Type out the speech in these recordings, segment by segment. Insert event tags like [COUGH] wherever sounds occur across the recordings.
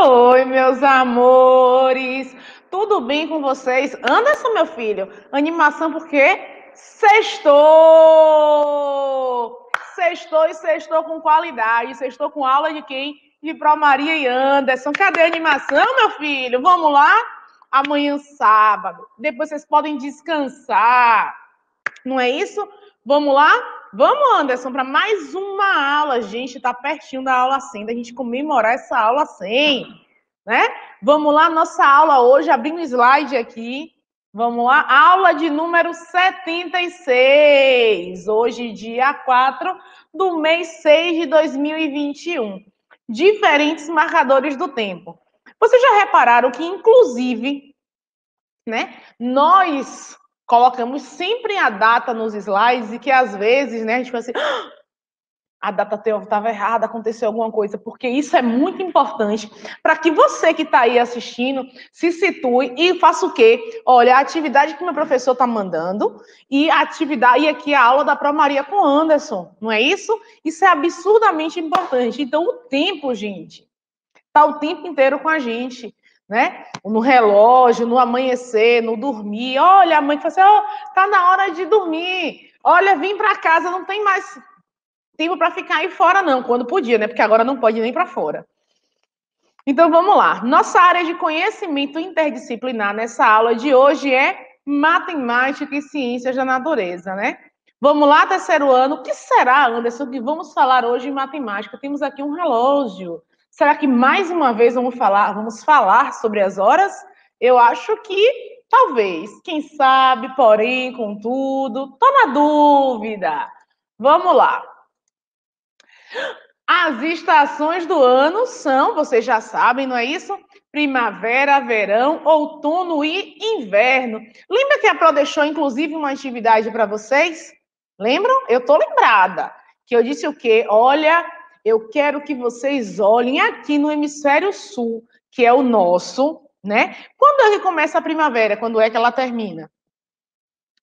Oi, meus amores! Tudo bem com vocês? Anderson, meu filho, animação porque sextou! Sextou e sextou com qualidade. Sextou com aula de quem? De Pro Maria e Anderson. Cadê a animação, meu filho? Vamos lá? Amanhã, sábado. Depois vocês podem descansar. Não é isso? Vamos lá? Vamos, Anderson, para mais uma aula. Gente, está pertinho da aula 100, da gente comemorar essa aula 100, né? Vamos lá, nossa aula hoje, abrindo o slide aqui. Vamos lá, aula de número 76. Hoje, dia 4 do mês 6 de 2021. Diferentes marcadores do tempo. Vocês já repararam que, inclusive, né, nós colocamos sempre a data nos slides e que às vezes, né, a gente fala assim, ah, a data estava errada, aconteceu alguma coisa, porque isso é muito importante para que você que está aí assistindo se situe e faça o quê? Olha, a atividade que meu professor está mandando e a atividade, e aqui a aula da Pro Maria com Anderson, não é isso? Isso é absurdamente importante. Então, o tempo, gente, está o tempo inteiro com a gente né? No relógio, no amanhecer, no dormir. Olha, a mãe fala assim: oh, tá na hora de dormir. Olha, vim para casa, não tem mais tempo para ficar aí fora, não. Quando podia, né? Porque agora não pode nem para fora. Então vamos lá. Nossa área de conhecimento interdisciplinar nessa aula de hoje é matemática e ciências da natureza, né? Vamos lá, terceiro ano. O que será, Anderson, que vamos falar hoje em matemática? Temos aqui um relógio. Será que mais uma vez vamos falar, vamos falar sobre as horas? Eu acho que talvez, quem sabe, porém, contudo, tô na dúvida. Vamos lá. As estações do ano são, vocês já sabem, não é isso? Primavera, verão, outono e inverno. Lembra que a Pro deixou, inclusive, uma atividade para vocês? Lembram? Eu tô lembrada. Que eu disse o quê? Olha, eu quero que vocês olhem aqui no hemisfério sul, que é o nosso, né? Quando é que começa a primavera? Quando é que ela termina?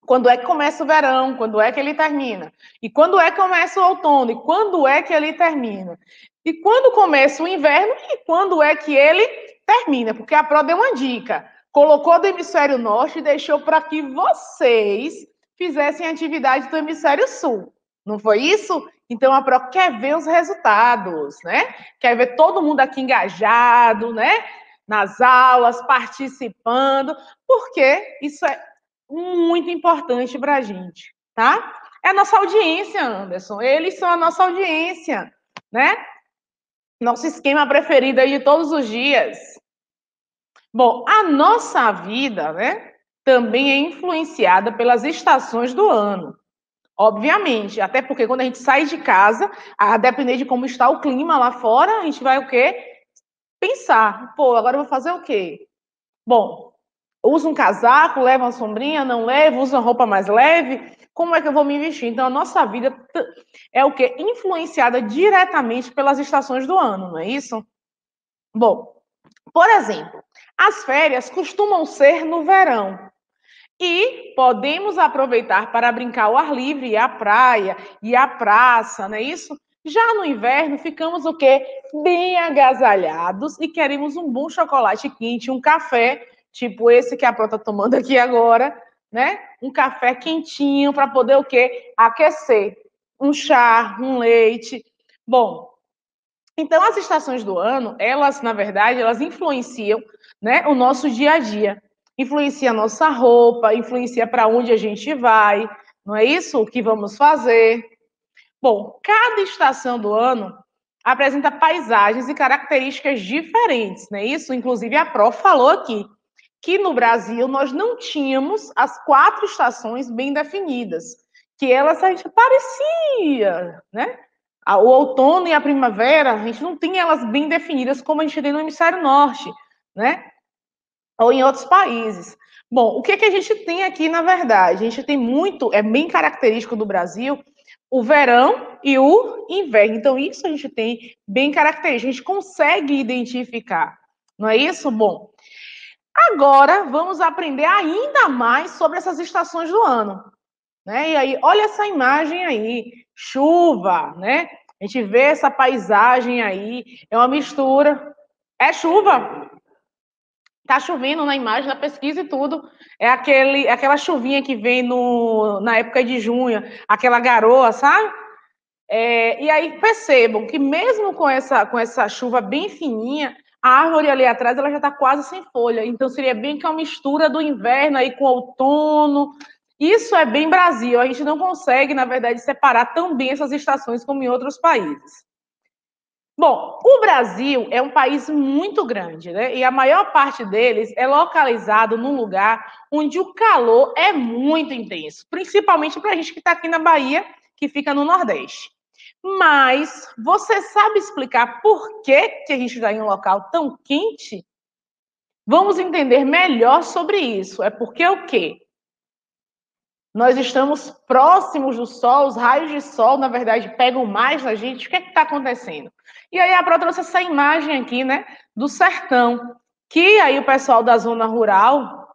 Quando é que começa o verão? Quando é que ele termina? E quando é que começa o outono? E quando é que ele termina? E quando começa o inverno? E quando é que ele termina? Porque a Pro deu uma dica. Colocou do hemisfério norte e deixou para que vocês fizessem atividade do hemisfério sul. Não foi isso? Então a Pro quer ver os resultados, né? Quer ver todo mundo aqui engajado, né? Nas aulas, participando, porque isso é muito importante para a gente, tá? É a nossa audiência, Anderson. Eles são a nossa audiência, né? Nosso esquema preferido aí de todos os dias. Bom, a nossa vida, né? Também é influenciada pelas estações do ano. Obviamente, até porque quando a gente sai de casa, a depender de como está o clima lá fora, a gente vai o quê? Pensar, pô, agora eu vou fazer o quê? Bom, usa um casaco, leva uma sombrinha, não leva, usa uma roupa mais leve, como é que eu vou me vestir? Então, a nossa vida é o quê? Influenciada diretamente pelas estações do ano, não é isso? Bom, por exemplo, as férias costumam ser no verão, e podemos aproveitar para brincar ao ar livre, e à praia, e à praça, não é isso? Já no inverno, ficamos o quê? Bem agasalhados e queremos um bom chocolate quente, um café, tipo esse que a Pro está tomando aqui agora, né? Um café quentinho para poder o quê? Aquecer. Um chá, um leite. Bom, então as estações do ano, elas, na verdade, elas influenciam né, o nosso dia a dia influencia a nossa roupa, influencia para onde a gente vai, não é isso o que vamos fazer? Bom, cada estação do ano apresenta paisagens e características diferentes, não é isso? Inclusive a Pro falou aqui que no Brasil nós não tínhamos as quatro estações bem definidas, que elas a gente parecia, né? O outono e a primavera, a gente não tinha elas bem definidas como a gente tem no hemisfério norte, né? Ou em outros países. Bom, o que, que a gente tem aqui, na verdade? A gente tem muito, é bem característico do Brasil, o verão e o inverno. Então, isso a gente tem bem característico, a gente consegue identificar, não é isso? Bom, agora vamos aprender ainda mais sobre essas estações do ano. Né? E aí, olha essa imagem aí, chuva, né? A gente vê essa paisagem aí, é uma mistura É chuva. Tá chovendo na imagem da pesquisa e tudo. É aquele, aquela chuvinha que vem no, na época de junho, aquela garoa, sabe? É, e aí percebam que mesmo com essa, com essa chuva bem fininha, a árvore ali atrás ela já está quase sem folha. Então seria bem que uma mistura do inverno aí com outono. Isso é bem Brasil. A gente não consegue, na verdade, separar tão bem essas estações como em outros países. Bom, o Brasil é um país muito grande, né? E a maior parte deles é localizado num lugar onde o calor é muito intenso, principalmente para a gente que está aqui na Bahia, que fica no Nordeste. Mas você sabe explicar por que, que a gente está em um local tão quente? Vamos entender melhor sobre isso. É porque o quê? Nós estamos próximos do Sol, os raios de Sol, na verdade, pegam mais na gente. O que é está acontecendo? E aí a Pro trouxe essa imagem aqui, né, do sertão, que aí o pessoal da zona rural,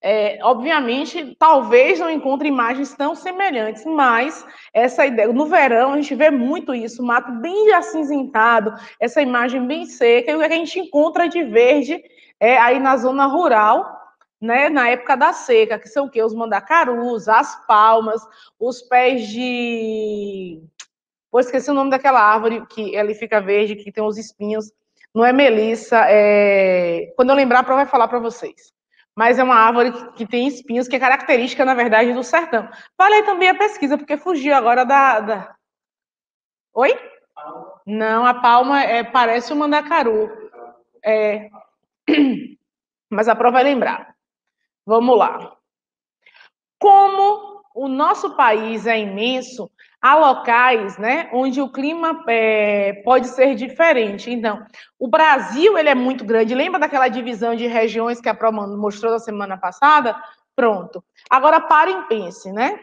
é, obviamente, talvez não encontre imagens tão semelhantes, mas essa ideia, no verão a gente vê muito isso, mato bem acinzentado, essa imagem bem seca, e o que a gente encontra de verde é aí na zona rural, né, na época da seca, que são o quê? Os mandacarus, as palmas, os pés de Pô, esqueci o nome daquela árvore que ele fica verde, que tem os espinhos. Não é melissa, é... Quando eu lembrar, a vai falar para vocês. Mas é uma árvore que tem espinhos, que é característica, na verdade, do sertão. Vale aí também a pesquisa, porque fugiu agora da... da... Oi? Não, a palma é, parece o mandacaru. É... [CLEARS THROAT] Mas a prova vai lembrar. Vamos lá. Como o nosso país é imenso, há locais né, onde o clima é, pode ser diferente. Então, o Brasil ele é muito grande. Lembra daquela divisão de regiões que a Proma mostrou na semana passada? Pronto. Agora parem e pensem, né?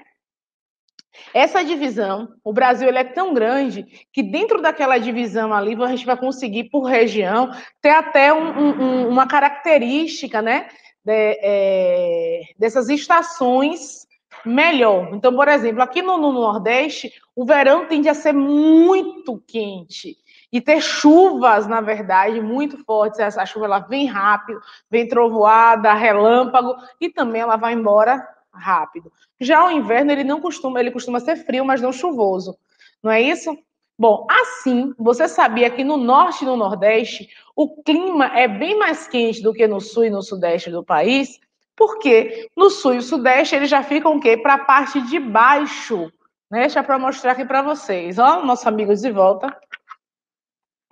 Essa divisão, o Brasil ele é tão grande que dentro daquela divisão ali a gente vai conseguir por região ter até um, um, uma característica, né, de, é, dessas estações melhor. Então, por exemplo, aqui no, no, Nordeste, o verão tende a ser muito quente e ter chuvas, na verdade, muito fortes. Essa chuva ela vem rápido, vem trovoada, relâmpago e também ela vai embora rápido. Já o inverno ele não costuma, ele costuma ser frio, mas não chuvoso. Não é isso? Bom, assim, você sabia que no norte e no nordeste o clima é bem mais quente do que no sul e no sudeste do país? Porque no sul e sudeste eles já ficam o quê? Para a parte de baixo. Né? Deixa para mostrar aqui para vocês. Ó, nossos amigos de volta.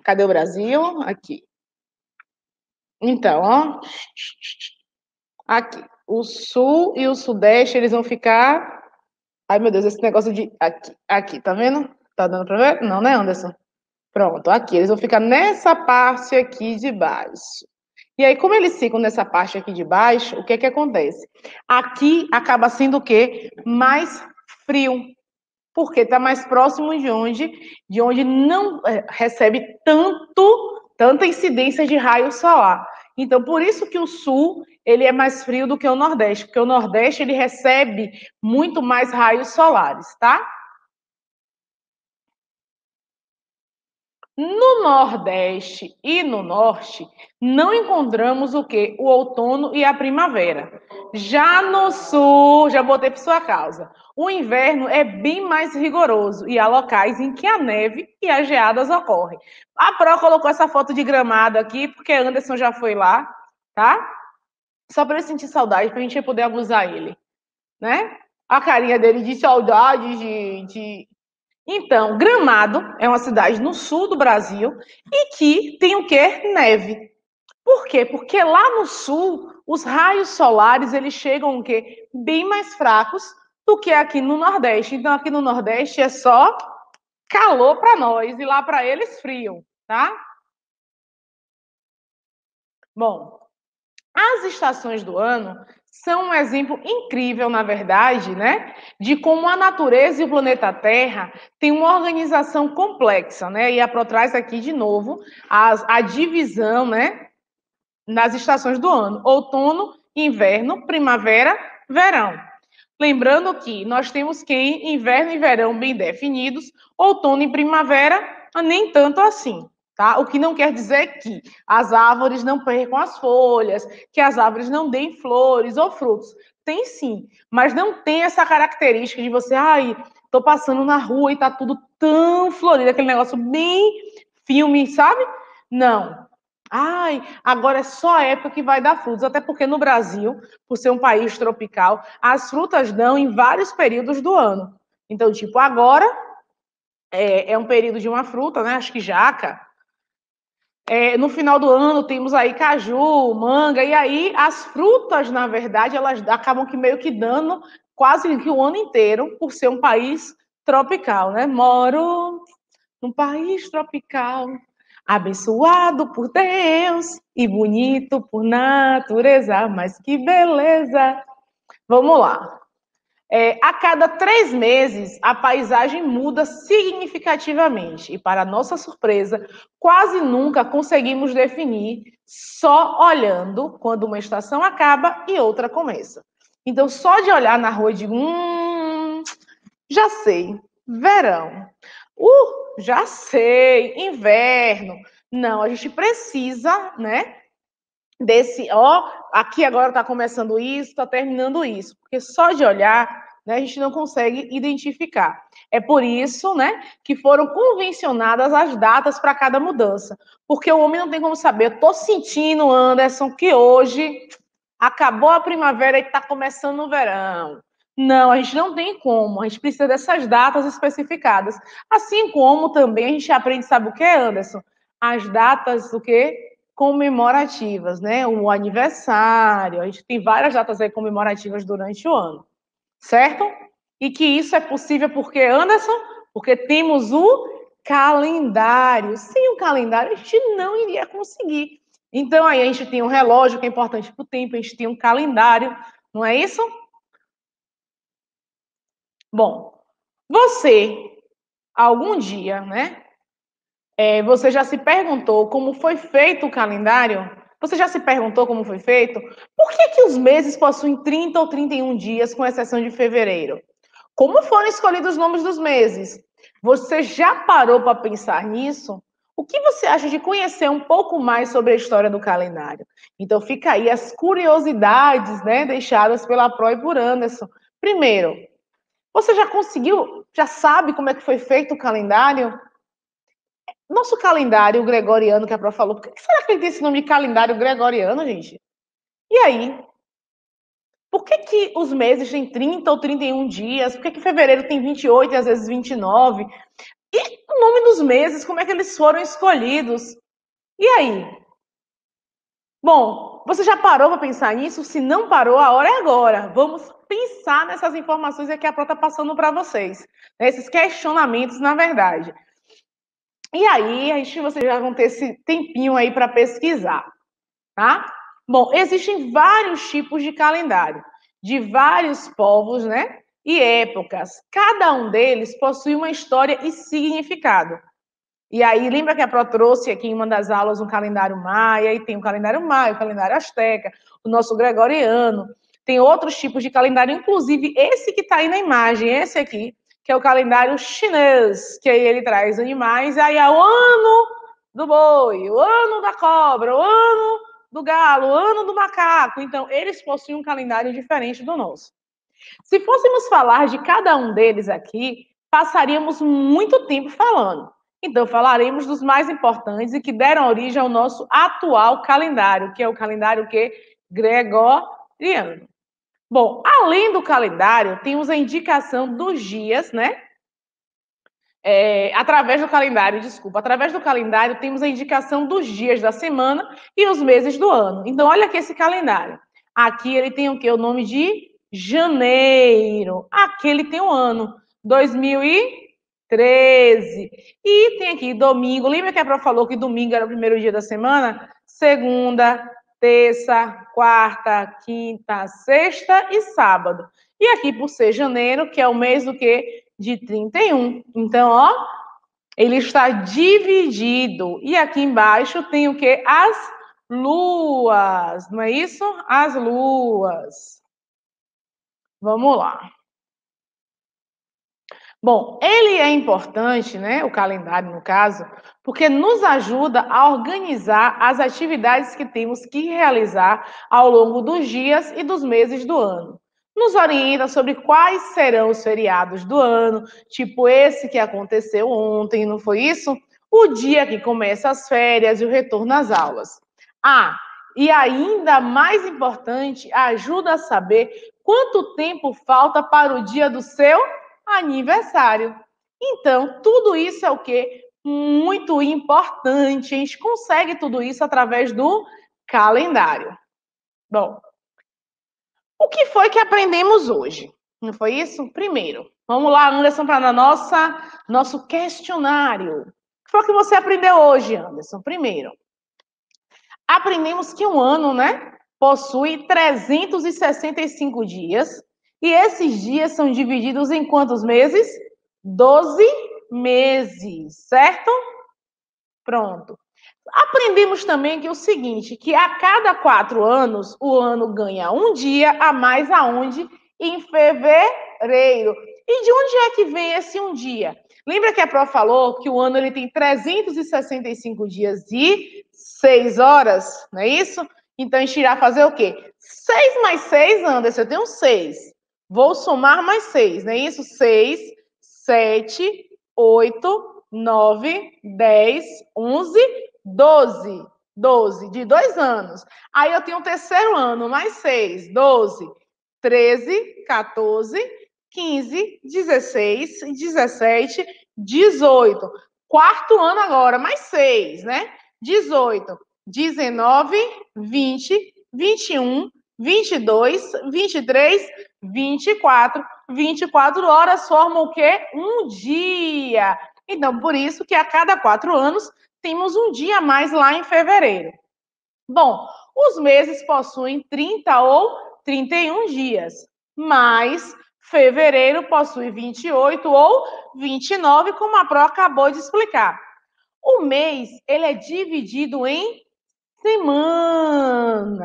Cadê o Brasil? Aqui. Então, ó. Aqui. O sul e o sudeste, eles vão ficar. Ai, meu Deus, esse negócio de. Aqui, aqui, tá vendo? Tá dando para ver? Não, né, Anderson? Pronto, aqui. Eles vão ficar nessa parte aqui de baixo. E aí, como eles ficam nessa parte aqui de baixo, o que que acontece? Aqui acaba sendo o quê? Mais frio. Porque está mais próximo de onde, de onde não é, recebe tanto, tanta incidência de raio solar. Então, por isso que o sul ele é mais frio do que o nordeste, porque o nordeste ele recebe muito mais raios solares, tá? No Nordeste e no Norte, não encontramos o que? O outono e a primavera. Já no Sul, já botei por sua causa, o inverno é bem mais rigoroso e há locais em que a neve e as geadas ocorrem. A Pro colocou essa foto de gramado aqui, porque Anderson já foi lá, tá? Só para ele sentir saudade, para a gente poder abusar ele, né? A carinha dele de saudade, de, de então, Gramado é uma cidade no sul do Brasil e que tem o quê? Neve. Por quê? Porque lá no sul, os raios solares, eles chegam o quê? Bem mais fracos do que aqui no Nordeste. Então, aqui no Nordeste é só calor para nós e lá para eles frio, tá? Bom, as estações do ano são um exemplo incrível, na verdade, né, de como a natureza e o planeta Terra têm uma organização complexa, né? E a Pro traz aqui de novo a, divisão, né, nas estações do ano: outono, inverno, primavera, verão. Lembrando que nós temos que inverno e verão bem definidos, outono e primavera nem tanto assim, Tá? O que não quer dizer que as árvores não percam as folhas, que as árvores não deem flores ou frutos. Tem sim, mas não tem essa característica de você, ai, tô passando na rua e tá tudo tão florido, aquele negócio bem filme, sabe? Não. Ai, agora é só a época que vai dar frutos, até porque no Brasil, por ser um país tropical, as frutas dão em vários períodos do ano. Então, tipo, agora é, é um período de uma fruta, né? Acho que jaca, é, no final do ano temos aí caju, manga, e aí as frutas, na verdade, elas acabam que meio que dando quase que o ano inteiro, por ser um país tropical, né? Moro num país tropical, abençoado por Deus e bonito por natureza, mas que beleza! Vamos lá. É, a cada três meses, a paisagem muda significativamente e, para nossa surpresa, quase nunca conseguimos definir só olhando quando uma estação acaba e outra começa. Então, só de olhar na rua, digo: hum, já sei, verão. Uh, já sei, inverno. Não, a gente precisa, né? Desse, ó, aqui agora está começando isso, está terminando isso, porque só de olhar, né, a gente não consegue identificar. É por isso, né, que foram convencionadas as datas para cada mudança, porque o homem não tem como saber. Eu sentindo, Anderson, que hoje acabou a primavera e está começando o verão. Não, a gente não tem como. A gente precisa dessas datas especificadas. Assim como também a gente aprende, sabe o que, Anderson? As datas do que comemorativas, né? O aniversário, a gente tem várias datas aí comemorativas durante o ano, certo? E que isso é possível porque, Anderson, porque temos o calendário. Sem o calendário, a gente não iria conseguir. Então, aí a gente tem um relógio que é importante para o tempo, a gente tem um calendário, não é isso? Bom, você, algum dia, né, é, você já se perguntou como foi feito o calendário? Você já se perguntou como foi feito? Por que, que os meses possuem 30 ou 31 dias, com exceção de fevereiro? Como foram escolhidos os nomes dos meses? Você já parou para pensar nisso? O que você acha de conhecer um pouco mais sobre a história do calendário? Então fica aí as curiosidades, né, deixadas pela Pro e por Anderson. Primeiro, você já conseguiu, já sabe como é que foi feito o calendário? Nosso calendário gregoriano, que a Pro falou, por que será que ele tem esse nome de calendário gregoriano, gente? E aí? Por que, que os meses têm 30 ou 31 dias? Por que, que fevereiro tem 28 e às vezes 29? E o nome dos meses, como é que eles foram escolhidos? E aí? Bom, você já parou para pensar nisso? Se não parou, a hora é agora. Vamos pensar nessas informações que a Pro está passando para vocês. Esses questionamentos, na verdade. E aí, a gente, vocês já vão ter esse tempinho aí para pesquisar, tá? Bom, existem vários tipos de calendário, de vários povos, né? E épocas. Cada um deles possui uma história e significado. E aí, lembra que a Pro trouxe aqui em uma das aulas um calendário maia, e tem o calendário maia, o calendário asteca, o nosso gregoriano. Tem outros tipos de calendário, inclusive esse que está aí na imagem, esse aqui, que é o calendário chinês, que aí ele traz animais, aí é o ano do boi, o ano da cobra, o ano do galo, o ano do macaco. Então, eles possuem um calendário diferente do nosso. Se fôssemos falar de cada um deles aqui, passaríamos muito tempo falando. Então, falaremos dos mais importantes e que deram origem ao nosso atual calendário, que é o calendário que gregoriano. Bom, além do calendário, temos a indicação dos dias, né? É, através do calendário, desculpa, através do calendário temos a indicação dos dias da semana e os meses do ano. Então, olha aqui esse calendário. Aqui ele tem o que? O nome de janeiro. Aqui ele tem o ano, 2013. E tem aqui domingo. Lembra que a Pro falou que domingo era o primeiro dia da semana? Segunda, terça, quarta, quinta, sexta e sábado. E aqui, por ser janeiro, que é o mês do quê? De 31. Então, ó, ele está dividido. E aqui embaixo tem o quê? As luas, não é isso? As luas. Vamos lá. Bom, ele é importante, né, o calendário no caso, porque nos ajuda a organizar as atividades que temos que realizar ao longo dos dias e dos meses do ano. Nos orienta sobre quais serão os feriados do ano, tipo esse que aconteceu ontem, não foi isso? O dia que começa as férias e o retorno às aulas. Ah, e ainda mais importante, ajuda a saber quanto tempo falta para o dia do seu aniversário. Então, tudo isso é o que? Muito importante. A gente consegue tudo isso através do calendário. Bom, o que foi que aprendemos hoje? Não foi isso? Primeiro, vamos lá, Anderson, para nossa nosso questionário. O que foi que você aprendeu hoje, Anderson? Primeiro, aprendemos que um ano, né, possui 365 dias e esses dias são divididos em quantos meses? 12 meses, certo? Pronto. Aprendemos também que o seguinte, que a cada quatro anos, o ano ganha um dia a mais aonde? Em fevereiro. E de onde é que vem esse um dia? Lembra que a Pro falou que o ano ele tem 365 dias e 6 horas, não é isso? Então a gente irá fazer o quê? 6 mais 6, Anderson, eu tenho 6. Vou somar mais 6, não é isso? 6, 7, 8, 9, 10, 11, 12. 12, de dois anos. Aí eu tenho o terceiro ano, mais 6, 12, 13, 14, 15, 16, 17, 18. Quarto ano agora, mais 6, né? 18, 19, 20, 21, 22, 23, 24. 24 horas formam o quê? Um dia. Então, por isso que a cada quatro anos temos um dia a mais lá em fevereiro. Bom, os meses possuem 30 ou 31 dias, mas fevereiro possui 28 ou 29, como a Pro acabou de explicar. O mês, ele é dividido em semanas,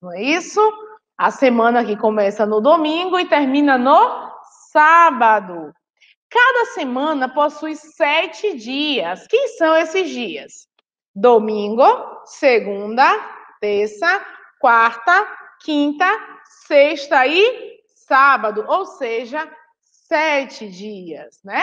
não é isso? A semana que começa no domingo e termina no sábado. Cada semana possui sete dias. Quem são esses dias? Domingo, segunda, terça, quarta, quinta, sexta e sábado, ou seja, sete dias, né?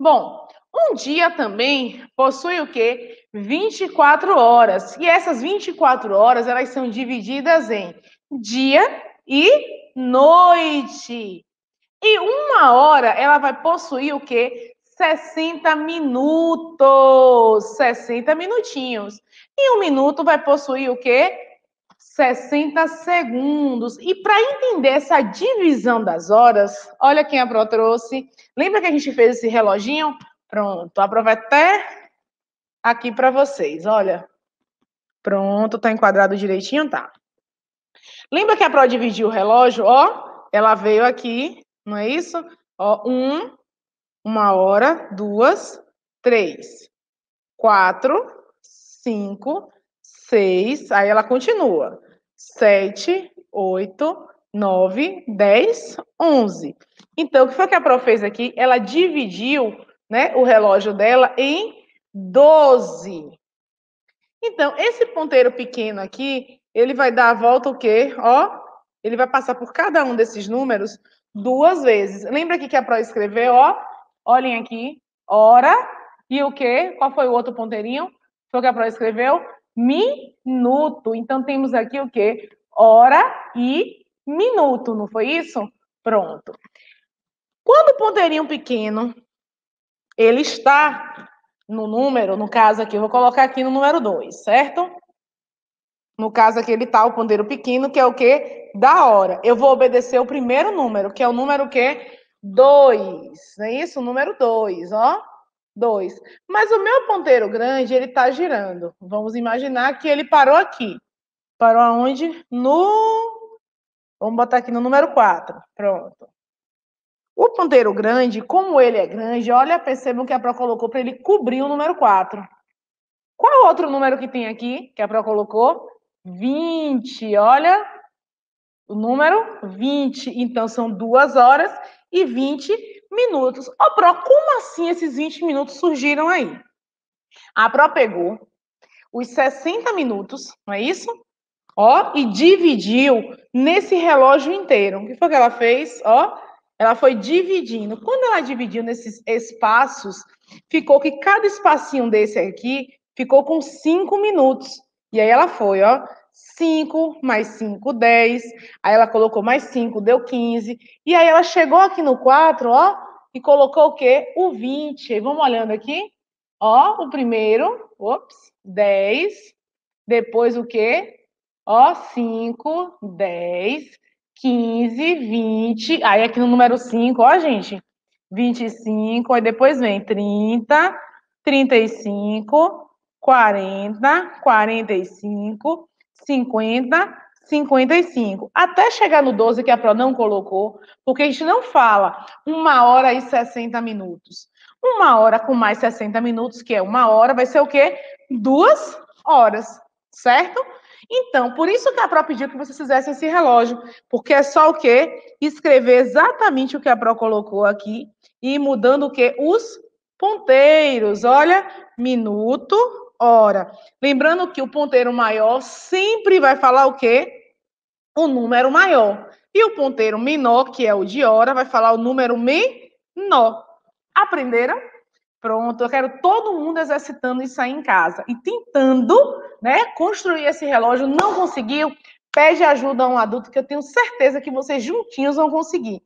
Bom, um dia também possui o quê? 24 horas. E essas 24 horas, elas são divididas em dia e noite. E uma hora, ela vai possuir o quê? 60 minutos. 60 minutinhos. E um minuto vai possuir o quê? 60 segundos. E para entender essa divisão das horas, olha quem a Pro trouxe. Lembra que a gente fez esse reloginho? Pronto, aproveita até aqui para vocês, olha. Pronto, tá enquadrado direitinho, tá? Lembra que a Pro dividiu o relógio, ó? Ela veio aqui, não é isso? Ó, um, uma hora, duas, três, quatro, cinco, seis, aí ela continua. Sete, oito, nove, dez, onze. Então, o que foi que a Pro fez aqui? Ela dividiu né, o relógio dela em 12. Então, esse ponteiro pequeno aqui, ele vai dar a volta o quê? Ó, ele vai passar por cada um desses números duas vezes. Lembra aqui que a Pro escreveu, ó? Olhem aqui, hora e o quê? Qual foi o outro ponteirinho? Foi o que a Pro escreveu? Minuto. Então, temos aqui o quê? Hora e minuto, não foi isso? Pronto. Quando o ponteirinho pequeno ele está no número, no caso aqui, eu vou colocar aqui no número 2, certo? No caso aqui, ele está o ponteiro pequeno, que é o quê? Da hora. Eu vou obedecer o primeiro número, que é o número o quê? 2. Não é isso? O número 2, ó. 2. Mas o meu ponteiro grande, ele está girando. Vamos imaginar que ele parou aqui. Parou aonde? No... Vamos botar aqui no número 4. Pronto. O ponteiro grande, como ele é grande, olha, percebam que a Pro colocou para ele cobrir o número 4. Qual outro número que tem aqui que a Pro colocou? 20, olha, o número 20. Então, são 2 horas e 20 minutos. Ô, Pro, como assim esses 20 minutos surgiram aí? A Pro pegou os 60 minutos, não é isso? Ó, e dividiu nesse relógio inteiro. O que foi que ela fez? Ó, ela foi dividindo. Quando ela dividiu nesses espaços, ficou que cada espacinho desse aqui ficou com 5 minutos. E aí ela foi, ó, 5 mais 5, 10. Aí ela colocou mais 5, deu 15. E aí ela chegou aqui no 4, ó, e colocou o quê? O 20. E vamos olhando aqui. Ó, o primeiro, ops, 10. Depois o quê? Ó, 5, 10, 15, 20. Aí aqui no número 5, ó, gente, 25. Aí depois vem 30, 35, 40, 45, 50, 55. Até chegar no 12, que a Pro não colocou, porque a gente não fala uma hora e 60 minutos. Uma hora com mais 60 minutos, que é uma hora, vai ser o quê? Duas horas, certo? Então, por isso que a Pro pediu que vocês fizessem esse relógio, porque é só o quê? Escrever exatamente o que a Pro colocou aqui e mudando o quê? Os ponteiros. Olha, minuto, hora. Lembrando que o ponteiro maior sempre vai falar o quê? O número maior. E o ponteiro menor, que é o de hora, vai falar o número menor. Aprenderam? Pronto, eu quero todo mundo exercitando isso aí em casa e tentando, né, construir esse relógio. Não conseguiu? Pede ajuda a um adulto que eu tenho certeza que vocês juntinhos vão conseguir.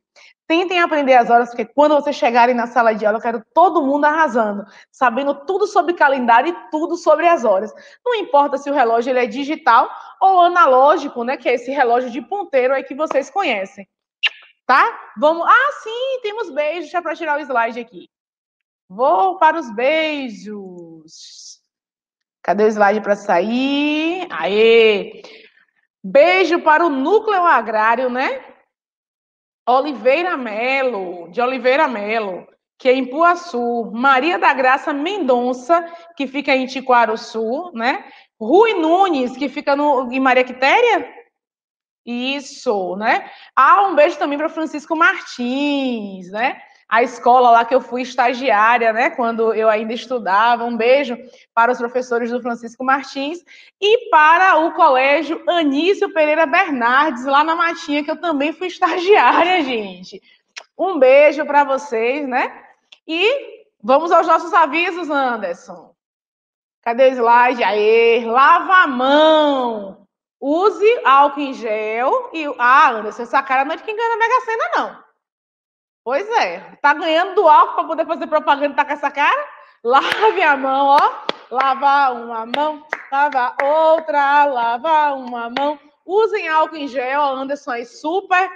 Tentem aprender as horas, porque quando vocês chegarem na sala de aula, eu quero todo mundo arrasando, sabendo tudo sobre calendário e tudo sobre as horas. Não importa se o relógio ele é digital ou analógico, né? Que é esse relógio de ponteiro aí que vocês conhecem. Tá? Vamos. Ah, sim, temos beijos. Deixa para tirar o slide aqui. Vou para os beijos. Cadê o slide para sair? Aê! Beijo para o núcleo agrário, né? Oliveira Melo, de Oliveira Melo, que é em Puaçu, Maria da Graça Mendonça, que fica em Tiquaruçu, né? Rui Nunes, que fica no, em Maria Quitéria? Isso, né? Ah, um beijo também para Francisco Martins, né? A escola lá que eu fui estagiária, né, quando eu ainda estudava. Um beijo para os professores do Francisco Martins e para o colégio Anísio Pereira Bernardes, lá na Matinha, que eu também fui estagiária, gente. Um beijo para vocês, né? E vamos aos nossos avisos, Anderson. Cadê o slide? Aê, lava a mão. Use álcool em gel e. Ah, Anderson, essa cara não é de quem ganha na Mega Sena, não. Pois é, tá ganhando do álcool para poder fazer propaganda, tá com essa cara? Lave a mão, ó. Lava uma mão, lava outra, lava uma mão. Usem álcool em gel, Anderson aí super,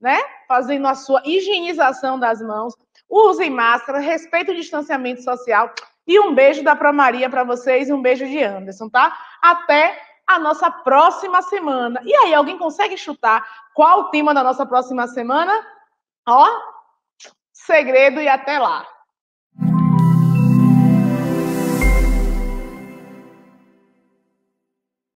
né? Fazendo a sua higienização das mãos. Usem máscara, respeitem o distanciamento social. E um beijo da Pro Maria para vocês e um beijo de Anderson, tá? Até a nossa próxima semana. E aí, alguém consegue chutar qual o tema da nossa próxima semana? Ó, segredo e até lá.